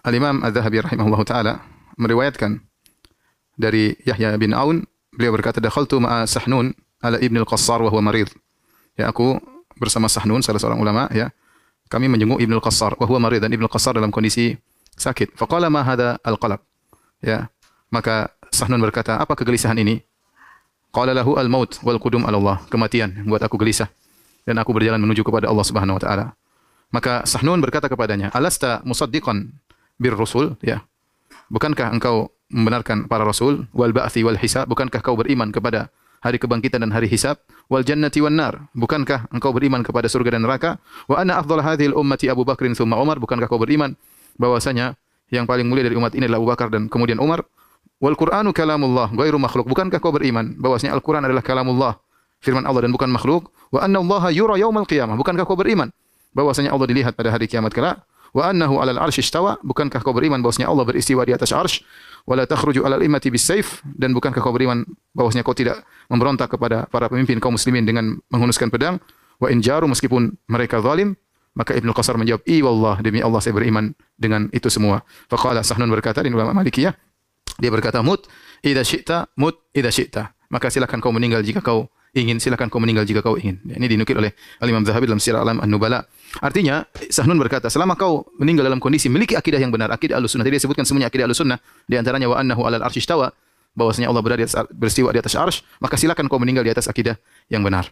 Al-Imam Az-Zahabi rahimahullahu taala meriwayatkan dari Yahya bin Aun, beliau berkata, "Dakhaltu ma'a Sahnun ala Ibn al-Qassar wa huwa marid." Ya, aku bersama Sahnun salah seorang ulama ya. Kami menjenguk Ibn al-Qassar wa huwa marid dan Ibn al-Qassar dalam kondisi sakit. Faqala ma hadha al-qalaq? Ya. Maka Sahnun berkata, "Apa kegelisahan ini?" Qala lahu al-maut wal qudum ala Allah. Kematian membuat aku gelisah dan aku berjalan menuju kepada Allah Subhanahu wa taala. Maka Sahnun berkata kepadanya, "Alasta musaddiqan bir rusul?" Ya. Bukankah engkau membenarkan para rasul wal ba'thi wal hisab? Bukankah kau beriman kepada hari kebangkitan dan hari hisab? Wal jannati wan nar? Bukankah engkau beriman kepada surga dan neraka? Wa anna afdhal hadhil ummati Abu Bakrin tsumma Umar? Bukankah kau beriman bahwasanya yang paling mulia dari umat ini adalah Abu Bakar dan kemudian Umar? Wal Qur'anu kalamullah, ghairu makhluk. Bukankah kau beriman bahwasanya Al-Qur'an adalah kalamullah, firman Allah dan bukan makhluk? Wa anna Allah yura yaumal qiyamah. Bukankah kau beriman bahwasanya Allah dilihat pada hari kiamat kelak? Wa annahu 'alal 'arsy istawa. Bukankah kau beriman bahwasanya Allah beristiwa di atas arsy? Wa la takhruju 'alal immati bisayf. Dan bukankah kau beriman bahwasanya kau tidak memberontak kepada para pemimpin kaum muslimin dengan menghunuskan pedang? Wa in jaru meskipun mereka zalim, maka Ibnu Qasar menjawab, "I wallah, demi Allah saya beriman dengan itu semua." Faqala Sahnun berkata di ulama Malikiyah, dia berkata, "Mut idza syi'ta, mut idza syi'ta." Maka silakan kau meninggal jika kau ingin, silakan kau meninggal jika kau ingin. Ini dinukil oleh Al-Imam Zahabi dalam Sirah Alam An-Nubala. Artinya, Sahnun berkata, selama kau meninggal dalam kondisi memiliki akidah yang benar, akidah Ahlussunnah. Tadi dia sebutkan semuanya akidah Ahlussunnah, di antaranya wa annahu 'alal arsy bahwasanya Allah berada di atas, bersiwa di atas arsy, maka silakan kau meninggal di atas akidah yang benar.